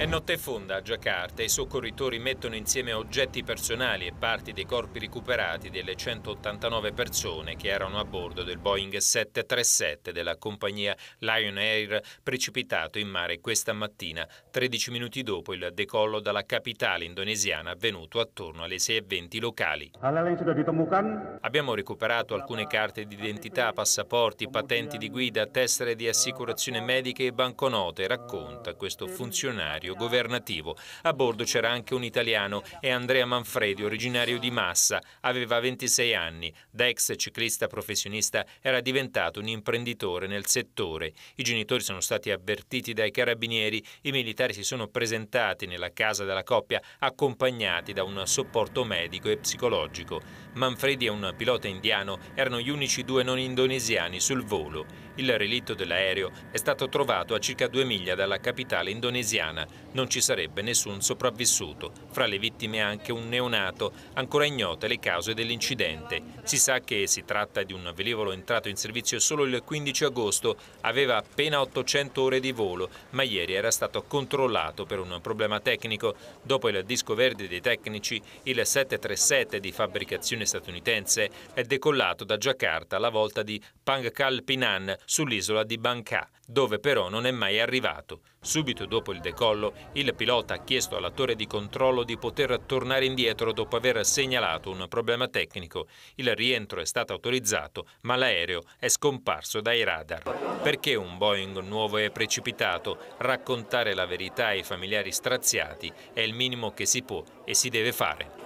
È notte fonda a Giacarta e i soccorritori mettono insieme oggetti personali e parti dei corpi recuperati delle 189 persone che erano a bordo del Boeing 737 della compagnia Lion Air precipitato in mare questa mattina, 13 minuti dopo il decollo dalla capitale indonesiana avvenuto attorno alle 6.20 locali. Abbiamo recuperato alcune carte d'identità, passaporti, patenti di guida, tessere di assicurazione mediche e banconote, racconta questo funzionario funzionario governativo. A bordo c'era anche un italiano e Andrea Manfredi, originario di Massa, aveva 26 anni. Da ex ciclista professionista era diventato un imprenditore nel settore. I genitori sono stati avvertiti dai carabinieri, i militari si sono presentati nella casa della coppia accompagnati da un supporto medico e psicologico. Manfredi e un pilota indiano erano gli unici due non indonesiani sul volo. Il relitto dell'aereo è stato trovato a circa due miglia dalla capitale indonesiana non ci sarebbe nessun sopravvissuto. Fra le vittime anche un neonato, ancora ignote le cause dell'incidente. Si sa che si tratta di un velivolo entrato in servizio solo il 15 agosto, aveva appena 800 ore di volo, ma ieri era stato controllato per un problema tecnico. Dopo il disco verde dei tecnici, il 737 di fabbricazione statunitense è decollato da Giacarta alla volta di Pangkal Pinan sull'isola di Bangka, dove però non è mai arrivato. Subito dopo il decollo, il pilota ha chiesto alla torre di controllo di poter tornare indietro dopo aver segnalato un problema tecnico. Il rientro è stato autorizzato, ma l'aereo è scomparso dai radar. Perché un Boeing nuovo è precipitato? Raccontare la verità ai familiari straziati è il minimo che si può e si deve fare.